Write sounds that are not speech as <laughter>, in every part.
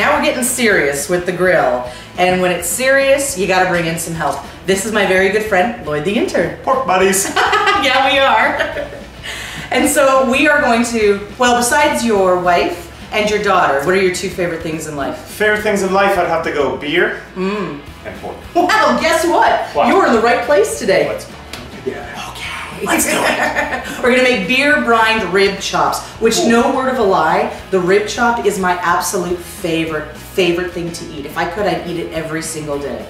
now we're getting serious with the grill. And when it's serious, you gotta bring in some help. This is my very good friend, Lloyd the intern. <laughs> Pork buddies. <laughs> yeah, we are. <laughs> and so we are going to, well, besides your wife and your daughter, what are your two favorite things in life? Favorite things in life, I'd have to go beer mm. and pork. Well, guess what? What? You were in the right place today. Okay. <laughs> Let's do it. We're gonna make beer brined rib chops, which Cool. no word of a lie, the rib chop is my absolute favorite, favorite thing to eat. If I could, I'd eat it every single day.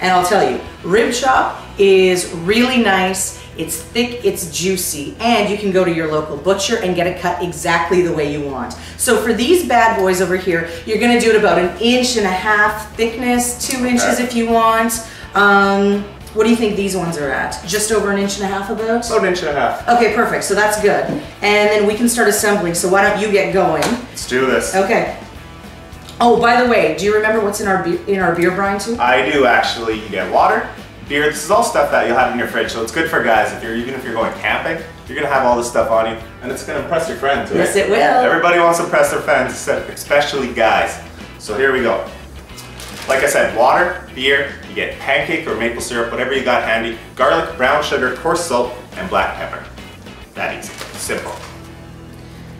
And I'll tell you, rib chop is really nice. It's thick, it's juicy, and you can go to your local butcher and get it cut exactly the way you want. So for these bad boys over here, you're gonna do it about an inch and a half thickness, two inches Okay. if you want. Um, what do you think these ones are at? Just over an inch and a half about? About an inch and a half. Okay, perfect. So that's good. And then we can start assembling. So why don't you get going? Let's do this. Okay. Oh, by the way, do you remember what's in our in our beer brine too? I do actually. You get water, beer. This is all stuff that you'll have in your fridge, so it's good for guys. If you're even if you're going camping, you're gonna have all this stuff on you, and it's gonna impress your friends. Right? Yes, it will. Everybody wants to impress their friends, especially guys. So here we go. Like I said, water, beer. You get pancake or maple syrup, whatever you got handy. Garlic, brown sugar, coarse salt, and black pepper. That easy. Simple.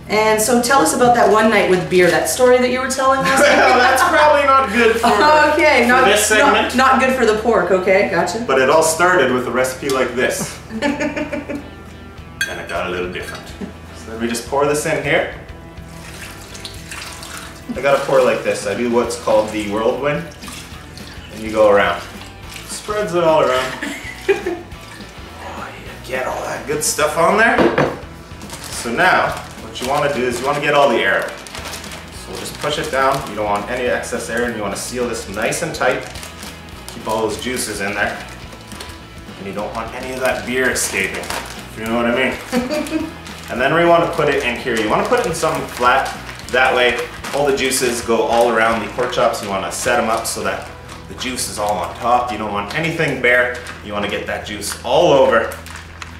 And so tell us about that one night with beer. That story that you were telling us. well, <laughs> that's probably not good for, <laughs> okay, for not, this segment. not not good for the pork. Okay, gotcha. But it all started with a recipe like this. <laughs> and it got a little different. So let me just pour this in here. I gotta pour like this. I do what's called the whirlwind. And you go around. Spreads it all around. <laughs> oh, you get all that good stuff on there. So now, what you wanna do is you wanna get all the air out. So we'll just push it down. You don't want any excess air and you wanna seal this nice and tight. Keep all those juices in there. And you don't want any of that beer escaping, if you know what I mean. <laughs> and then we want to put it in here. You want to put it in something flat. That way, all the juices go all around the pork chops. You want to set them up so that the juice is all on top. You don't want anything bare. You want to get that juice all over.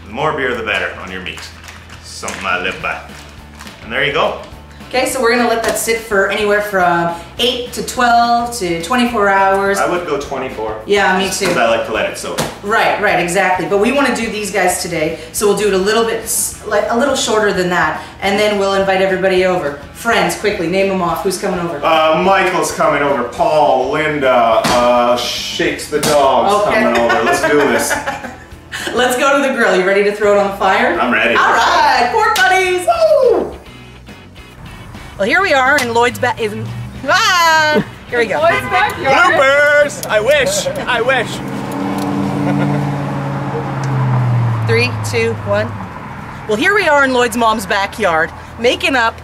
The more beer, the better on your meat. Something I live by. And there you go. Okay, so we're gonna let that sit for anywhere from eight to twelve to twenty-four hours. I would go 24. Yeah, me too. Because I like to let it soak. Right, right, exactly. But we want to do these guys today, so we'll do it a little bit, like a little shorter than that, and then we'll invite everybody over. Friends, quickly, name them off. Who's coming over? Uh, Michael's coming over. Paul, Linda, uh, Shakes the dog's Okay. coming over. Let's do this. <laughs> Let's go to the grill. You ready to throw it on the fire? I'm ready. All right, pork! Well, here we are, and Lloyd's back. Is ah! Here we go. Bloopers! I wish. I wish. Three, two, one. Well, here we are in Lloyd's mom's backyard, making up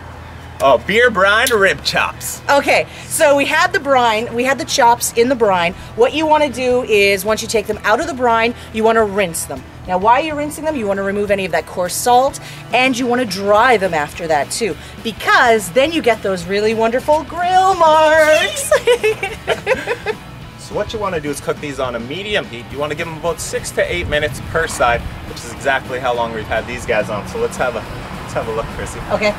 Oh, beer brine rib chops. Okay, so we had the brine, we had the chops in the brine. What you want to do is once you take them out of the brine, you want to rinse them. Now, why are you rinsing them? You want to remove any of that coarse salt and you want to dry them after that too, because then you get those really wonderful grill marks. <laughs> So what you want to do is cook these on a medium heat. You want to give them about six to eight minutes per side, which is exactly how long we've had these guys on. So let's have a let's have a look, Chrissy. okay.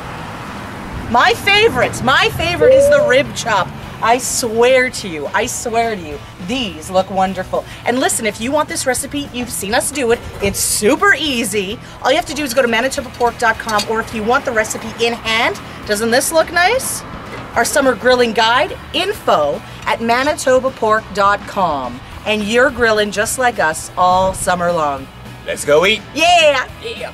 My favorite, my favorite is the rib chop. I swear to you, I swear to you, these look wonderful. And listen, if you want this recipe, you've seen us do it. It's super easy. All you have to do is go to manitobapork.com, or if you want the recipe in hand, doesn't this look nice? Our summer grilling guide, info at manitobapork.com. And you're grilling just like us all summer long. Let's go eat. Yeah! Yeah!